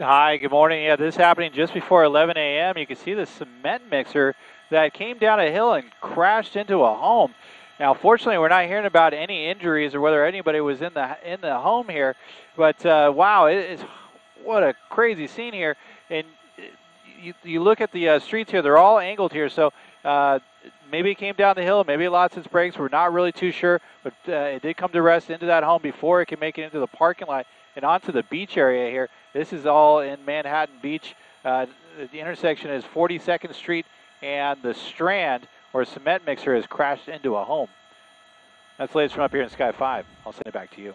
Hi, good morning. Yeah, this is happening just before 11 a.m. You can see the cement mixer that came down a hill and crashed into a home. Now, fortunately, we're not hearing about any injuries or whether anybody was in the in the home here. But uh, wow, it is what a crazy scene here. And you, you look at the uh, streets here; they're all angled here. So uh, maybe it came down the hill, maybe it lost its brakes. We're not really too sure, but uh, it did come to rest into that home before it could make it into the parking lot and onto the beach area here. This is all in Manhattan Beach. Uh, the intersection is 42nd Street and the Strand, where a cement mixer has crashed into a home. That's latest from up here in Sky 5. I'll send it back to you.